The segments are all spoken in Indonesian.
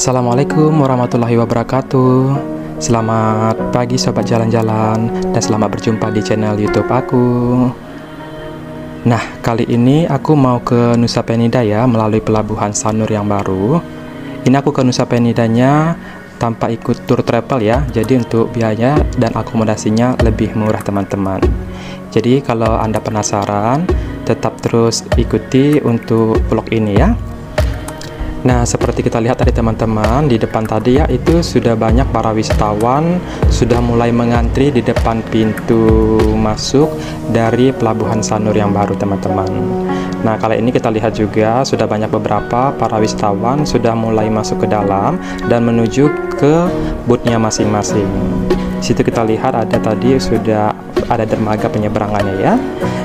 Assalamualaikum warahmatullahi wabarakatuh. Selamat pagi sobat jalan-jalan Dan selamat berjumpa di channel youtube aku. Nah kali ini aku mau ke Nusa Penida ya Melalui pelabuhan Sanur yang baru. Ini aku ke Nusa Penidanya tanpa ikut tour travel ya Jadi untuk biaya dan akomodasinya lebih murah teman-teman. Jadi kalau anda penasaran Tetap terus ikuti untuk vlog ini ya Nah, seperti kita lihat tadi teman-teman, di depan tadi ya itu sudah banyak para wisatawan sudah mulai mengantri di depan pintu masuk dari pelabuhan Sanur yang baru teman-teman. Nah, kali ini kita lihat juga sudah banyak beberapa para wisatawan sudah mulai masuk ke dalam dan menuju ke bootnya masing-masing. Situ kita lihat ada tadi sudah ada dermaga penyeberangannya ya.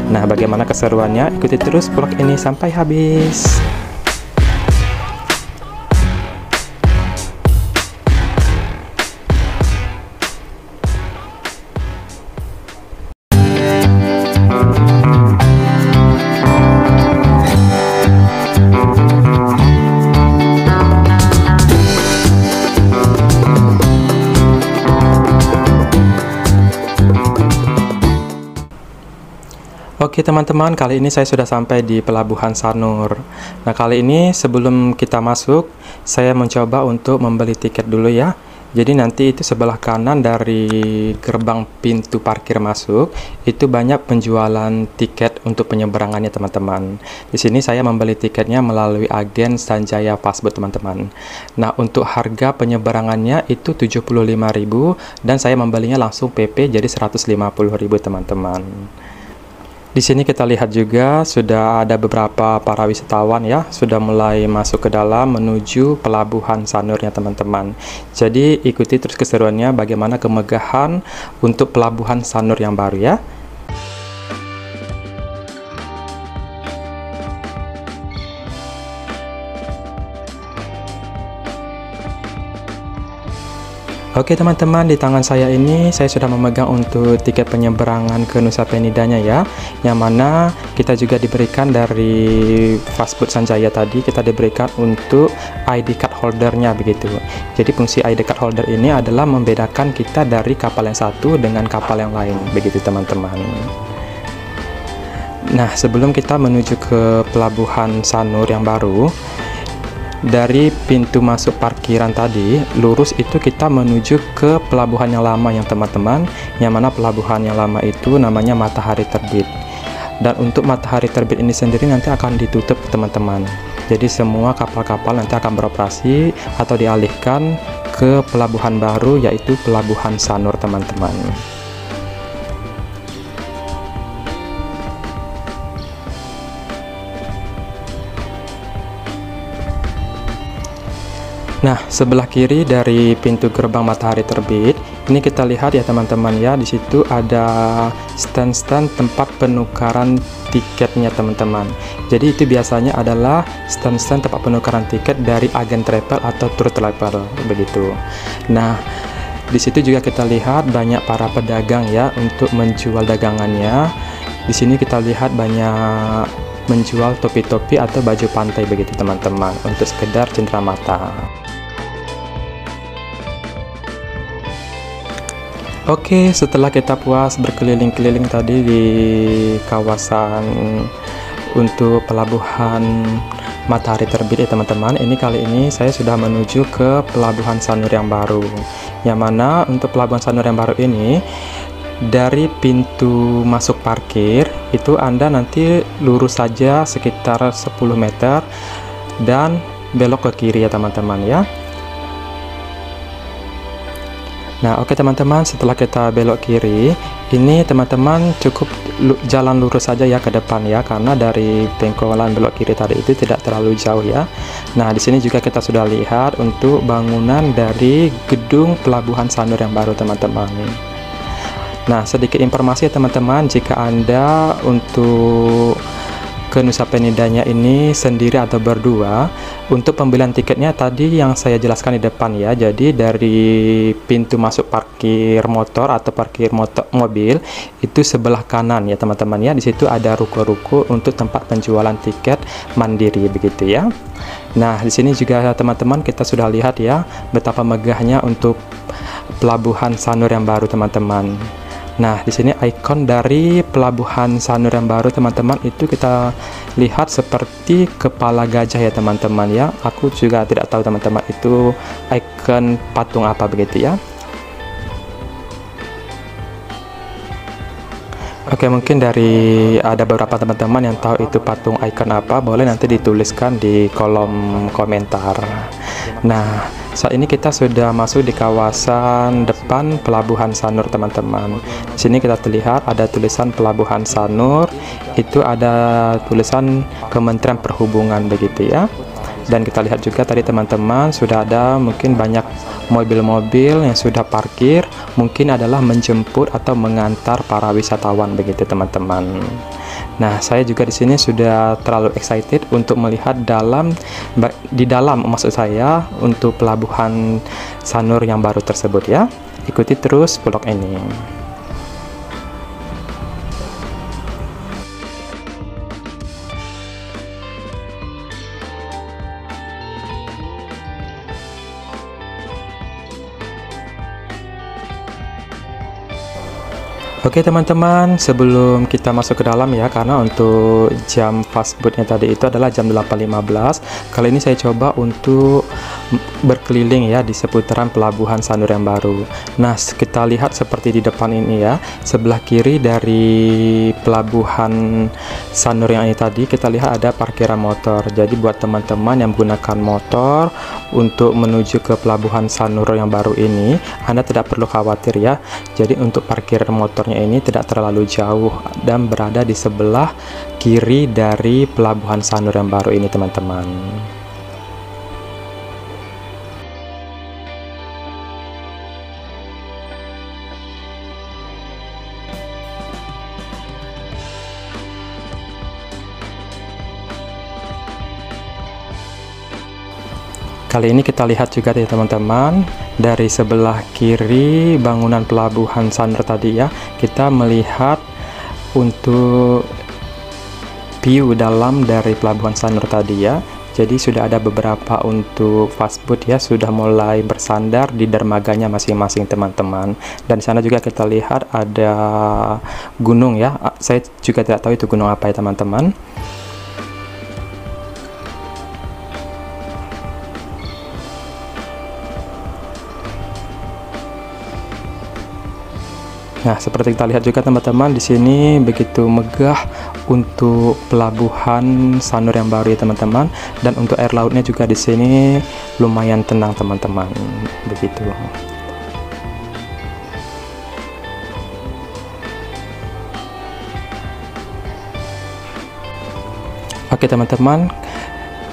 Nah, bagaimana keseruannya? Ikuti terus vlog ini sampai habis. Oke teman-teman, kali ini saya sudah sampai di Pelabuhan Sanur. Nah, kali ini sebelum kita masuk, saya mencoba untuk membeli tiket dulu ya. Jadi nanti itu sebelah kanan dari gerbang pintu parkir masuk, itu banyak penjualan tiket untuk penyeberangannya teman-teman. Di sini saya membeli tiketnya melalui agen Sanjaya Fastboat teman-teman. Nah, untuk harga penyeberangannya itu 75.000 dan saya membelinya langsung PP jadi 150.000 teman-teman. Di sini kita lihat juga sudah ada beberapa para wisatawan ya sudah mulai masuk ke dalam menuju pelabuhan Sanurnya teman-teman. Jadi ikuti terus keseruannya bagaimana kemegahan untuk pelabuhan Sanur yang baru ya. Oke teman-teman, di tangan saya ini saya sudah memegang untuk tiket penyeberangan ke Nusa Penidanya ya. Yang mana kita juga diberikan dari Fastboat Sanjaya tadi, kita diberikan untuk ID card holdernya begitu. Jadi fungsi ID card holder ini adalah membedakan kita dari kapal yang satu dengan kapal yang lain begitu teman-teman. Nah, sebelum kita menuju ke pelabuhan Sanur yang baru, dari pintu masuk parkiran tadi lurus itu kita menuju ke pelabuhan yang lama yang teman-teman yang mana pelabuhan yang lama itu namanya matahari terbit. Dan untuk matahari terbit ini sendiri nanti akan ditutup teman-teman. Jadi semua kapal-kapal nanti akan beroperasi atau dialihkan ke pelabuhan baru yaitu pelabuhan Sanur teman-teman Nah, sebelah kiri dari pintu gerbang matahari terbit, ini kita lihat ya teman-teman ya, di situ ada stand-stand tempat penukaran tiketnya teman-teman. Jadi itu biasanya adalah stand-stand tempat penukaran tiket dari agen travel atau tour travel begitu. Nah, di situ juga kita lihat banyak para pedagang ya untuk menjual dagangannya. Di sini kita lihat banyak menjual topi-topi atau baju pantai begitu teman-teman untuk sekedar cendera mata. Oke, setelah kita puas berkeliling-keliling tadi di kawasan untuk pelabuhan Matahari Terbit ya teman-teman. Ini kali ini saya sudah menuju ke pelabuhan Sanur yang baru. Yang mana untuk pelabuhan Sanur yang baru ini dari pintu masuk parkir itu Anda nanti lurus saja sekitar 10 meter dan belok ke kiri ya teman-teman ya. Nah, oke okay, teman-teman, setelah kita belok kiri, ini teman-teman cukup jalan lurus saja ya ke depan ya, karena dari pengkolan belok kiri tadi itu tidak terlalu jauh ya. Nah, di sini juga kita sudah lihat untuk bangunan dari gedung pelabuhan Sanur yang baru teman-teman. Nah, sedikit informasi teman-teman, jika Anda untuk ke Nusa Penidanya ini sendiri atau berdua, untuk pembelian tiketnya tadi yang saya jelaskan di depan ya. Jadi dari pintu masuk parkir motor atau parkir motor mobil itu sebelah kanan ya teman-teman ya. Di situ ada ruko-ruko untuk tempat penjualan tiket mandiri begitu ya. Nah, di sini juga teman-teman kita sudah lihat ya betapa megahnya untuk pelabuhan Sanur yang baru teman-teman. Nah, di sini ikon dari pelabuhan Sanur yang baru teman-teman itu kita lihat seperti kepala gajah ya teman-teman ya. Aku juga tidak tahu teman-teman itu ikon patung apa begitu ya. Oke mungkin dari ada beberapa teman-teman yang tahu itu patung ikon apa boleh nanti dituliskan di kolom komentar. Nah saat ini kita sudah masuk di kawasan depan pelabuhan Sanur teman-teman. Di sini kita terlihat ada tulisan pelabuhan Sanur. Itu ada tulisan Kementerian Perhubungan begitu ya dan kita lihat juga tadi teman-teman sudah ada mungkin banyak mobil-mobil yang sudah parkir mungkin adalah menjemput atau mengantar para wisatawan begitu teman-teman Nah, saya juga di sini sudah terlalu excited untuk melihat dalam di dalam maksud saya untuk pelabuhan Sanur yang baru tersebut ya. Ikuti terus vlog ini. Oke teman-teman, sebelum kita masuk ke dalam ya, karena untuk jam fast bootnya tadi itu adalah jam 8.15. Kali ini saya coba untuk berkeliling ya di seputaran pelabuhan Sanur yang baru. Nah, kita lihat seperti di depan ini ya, sebelah kiri dari pelabuhan Sanur yang ini tadi kita lihat ada parkiran motor. Jadi buat teman-teman yang menggunakan motor untuk menuju ke pelabuhan Sanur yang baru ini, Anda tidak perlu khawatir ya. Jadi untuk parkir motornya ini tidak terlalu jauh dan berada di sebelah kiri dari pelabuhan Sanur yang baru ini teman-teman Kali ini kita lihat juga ya teman-teman dari sebelah kiri bangunan pelabuhan Sandra tadi ya. Kita melihat untuk view dalam dari pelabuhan Sandra tadi ya. Jadi sudah ada beberapa untuk fastfood ya sudah mulai bersandar di dermaganya masing-masing teman-teman. Dan sana juga kita lihat ada gunung ya. Saya juga tidak tahu itu gunung apa ya teman-teman Nah, seperti kita lihat juga teman-teman di sini begitu megah untuk pelabuhan Sanur yang baru ya teman-teman dan untuk air lautnya juga di sini lumayan tenang teman-teman. Begitu. Oke teman-teman,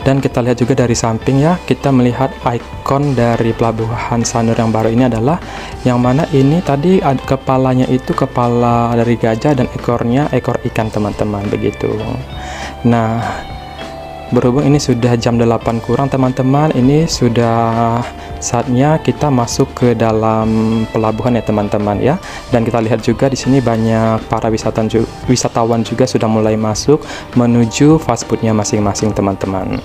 dan kita lihat juga dari samping ya kita melihat ikon dari pelabuhan Sanur yang baru ini adalah yang mana ini tadi kepalanya itu kepala dari gajah dan ekornya ekor ikan teman-teman begitu. Nah berhubung ini sudah jam 8 kurang teman-teman ini sudah saatnya kita masuk ke dalam pelabuhan ya teman-teman ya. Dan kita lihat juga di sini banyak para wisatawan wisatawan juga sudah mulai masuk menuju fast foodnya masing-masing teman-teman.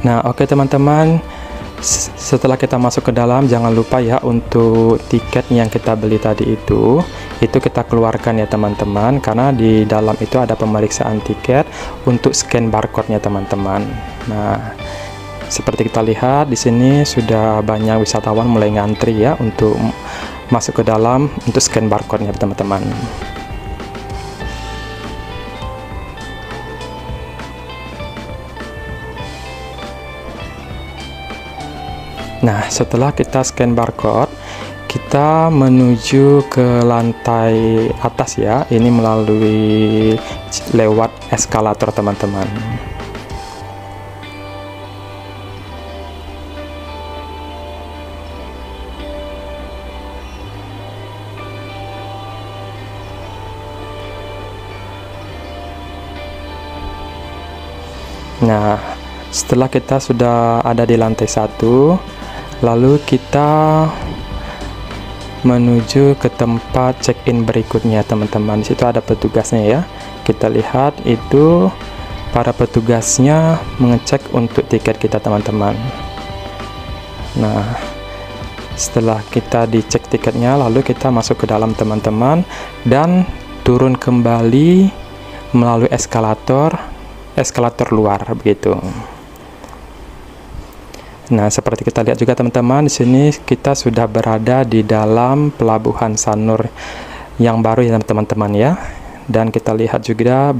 Nah, oke okay, teman-teman, setelah kita masuk ke dalam jangan lupa ya untuk tiket yang kita beli tadi itu itu kita keluarkan ya teman-teman karena di dalam itu ada pemeriksaan tiket untuk scan barcode-nya teman-teman. Nah, seperti kita lihat di sini sudah banyak wisatawan mulai ngantri ya untuk masuk ke dalam untuk scan barcode-nya teman-teman. Nah, setelah kita scan barcode, kita menuju ke lantai atas ya. Ini melalui lewat eskalator, teman-teman. Nah, setelah kita sudah ada di lantai satu, lalu kita menuju ke tempat check-in berikutnya teman-teman. Di situ ada petugasnya ya. Kita lihat itu para petugasnya mengecek untuk tiket kita teman-teman. Nah, setelah kita dicek tiketnya lalu kita masuk ke dalam teman-teman dan turun kembali melalui eskalator eskalator luar begitu Nah, seperti kita lihat juga teman-teman, di sini kita sudah berada di dalam pelabuhan Sanur yang baru ya teman-teman ya. Dan kita lihat juga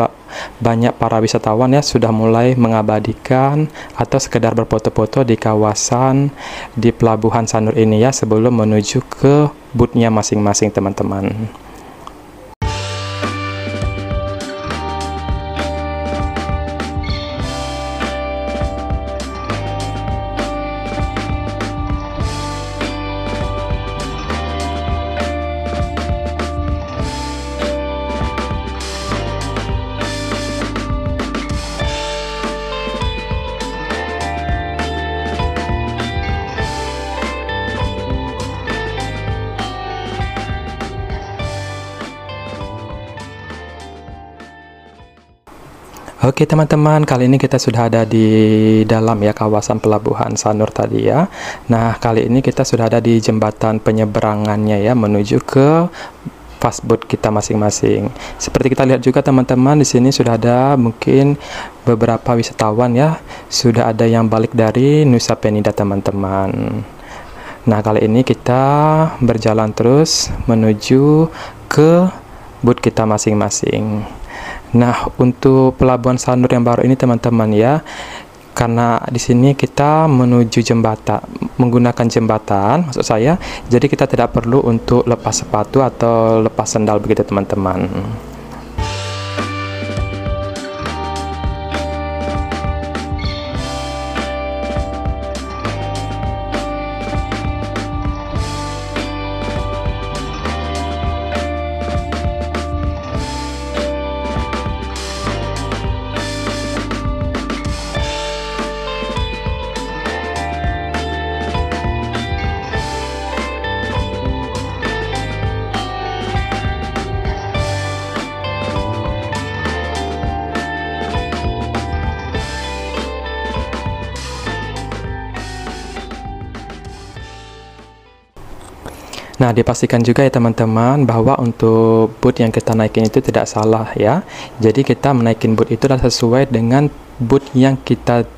banyak para wisatawan ya sudah mulai mengabadikan atau sekedar berfoto-foto di kawasan di pelabuhan Sanur ini ya sebelum menuju ke bootnya masing-masing teman-teman. Oke teman-teman, kali ini kita sudah ada di dalam ya kawasan pelabuhan Sanur tadi ya. Nah, kali ini kita sudah ada di jembatan penyeberangannya ya menuju ke fastboat kita masing-masing. Seperti kita lihat juga teman-teman di sini sudah ada mungkin beberapa wisatawan ya, sudah ada yang balik dari Nusa Penida teman-teman. Nah, kali ini kita berjalan terus menuju ke boot kita masing-masing. Nah, untuk pelabuhan Sanur yang baru ini teman-teman ya, karena di sini kita menuju jembatan, menggunakan jembatan, maksud saya, jadi kita tidak perlu untuk lepas sepatu atau lepas sandal begitu teman-teman. Nah, dipastikan juga ya teman-teman bahwa untuk boot yang kita naikin itu tidak salah ya. Jadi kita menaikin boot itu adalah sesuai dengan boot yang kita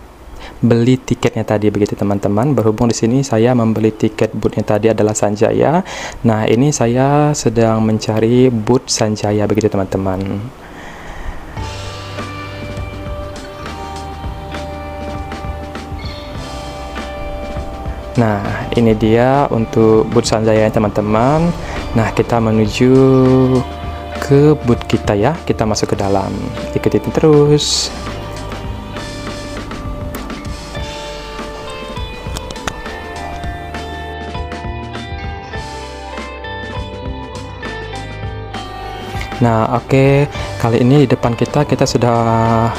beli tiketnya tadi begitu teman-teman. Berhubung di sini saya membeli tiket bootnya tadi adalah Sanjaya. Nah, ini saya sedang mencari boot Sanjaya begitu teman-teman. Nah, ini dia untuk boot Sanjaya teman-teman. Nah, kita menuju ke boot kita ya. Kita masuk ke dalam. Ikutin terus. Nah, oke, okay. kali ini di depan kita kita sudah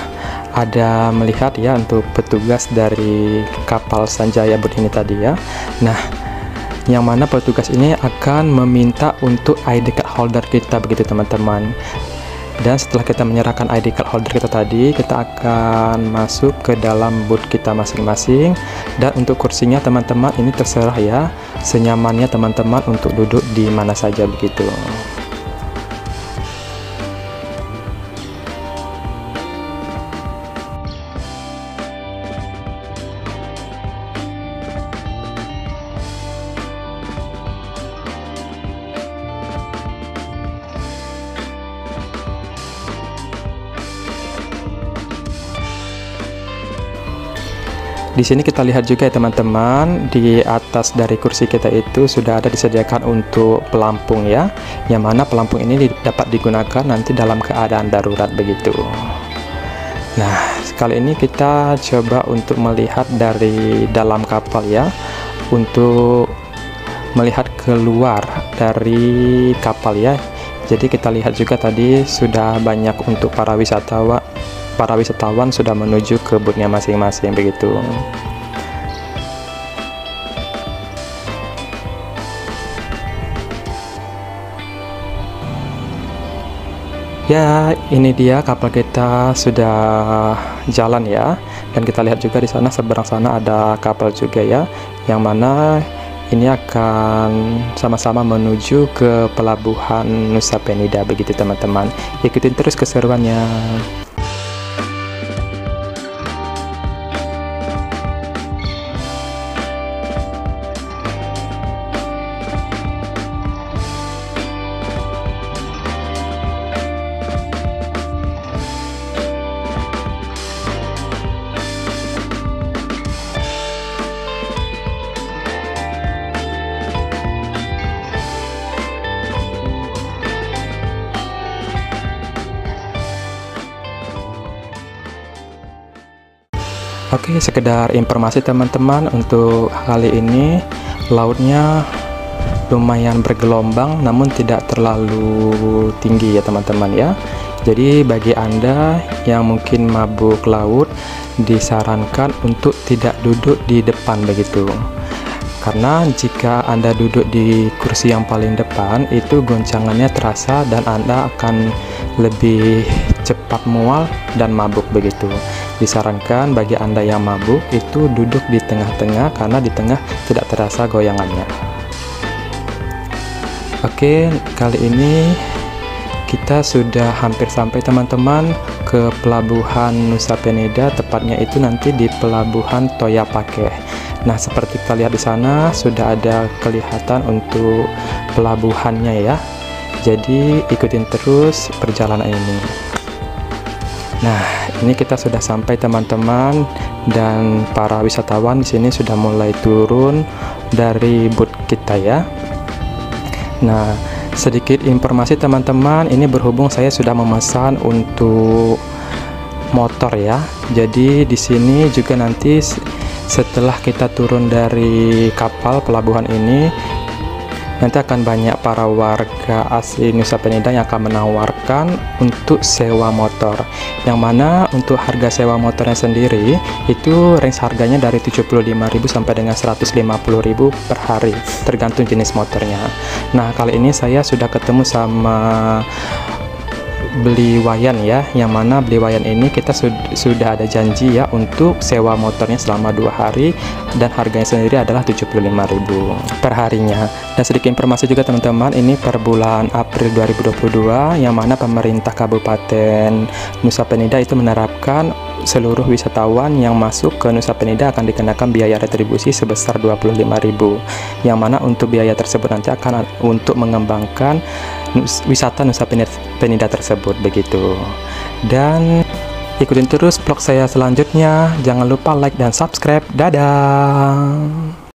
ada melihat ya untuk petugas dari kapal Sanjaya Boat ini tadi ya. Nah, yang mana petugas ini akan meminta untuk ID card holder kita begitu teman-teman. Dan setelah kita menyerahkan ID card holder kita tadi, kita akan masuk ke dalam booth kita masing-masing. Dan untuk kursinya teman-teman ini terserah ya, senyamannya teman-teman untuk duduk di mana saja begitu. Di sini kita lihat juga ya teman-teman, di atas dari kursi kita itu sudah ada disediakan untuk pelampung ya, yang mana pelampung ini dapat digunakan nanti dalam keadaan darurat begitu. Nah, kali ini kita coba untuk melihat dari dalam kapal ya, untuk melihat keluar dari kapal ya. Jadi kita lihat juga tadi sudah banyak untuk para wisatawan para wisatawan sudah menuju ke boothnya masing-masing begitu. Ya, ini dia kapal kita sudah jalan ya. Dan kita lihat juga di sana seberang sana ada kapal juga ya, yang mana ini akan sama-sama menuju ke pelabuhan Nusa Penida begitu teman-teman. Ikutin terus keseruannya. Sekedar informasi teman-teman untuk kali ini lautnya lumayan bergelombang namun tidak terlalu tinggi ya teman-teman ya. Jadi bagi Anda yang mungkin mabuk laut disarankan untuk tidak duduk di depan begitu. Karena jika Anda duduk di kursi yang paling depan itu goncangannya terasa dan Anda akan lebih cepat mual dan mabuk begitu. Disarankan bagi Anda yang mabuk itu duduk di tengah-tengah karena di tengah tidak terasa goyangannya. Oke, kali ini kita sudah hampir sampai teman-teman ke pelabuhan Nusa Penida, tepatnya itu nanti di pelabuhan Toyapake. Nah, seperti kita lihat di sana sudah ada kelihatan untuk pelabuhannya ya. Jadi ikutin terus perjalanan ini. Nah, ini kita sudah sampai teman-teman dan para wisatawan di sini sudah mulai turun dari boot kita ya. Nah, sedikit informasi teman-teman, ini berhubung saya sudah memesan untuk motor ya. Jadi di sini juga nanti setelah kita turun dari kapal pelabuhan ini nanti akan banyak para warga asli Nusa Penida yang akan menawarkan untuk sewa motor. Yang mana untuk harga sewa motornya sendiri itu range harganya dari 75.000 sampai dengan 150.000 per hari tergantung jenis motornya. Nah kali ini saya sudah ketemu sama beli wayan ya yang mana beli wayan ini kita sud sudah ada janji ya untuk sewa motornya selama dua hari dan harganya sendiri adalah 75.000 per harinya dan sedikit informasi juga teman-teman ini per bulan April 2022 yang mana pemerintah Kabupaten Nusa Penida itu menerapkan seluruh wisatawan yang masuk ke Nusa Penida akan dikenakan biaya retribusi sebesar 25.000 yang mana untuk biaya tersebut nanti akan untuk mengembangkan wisata Nusa Penida tersebut begitu. Dan ikutin terus vlog saya selanjutnya. Jangan lupa like dan subscribe. Dadah.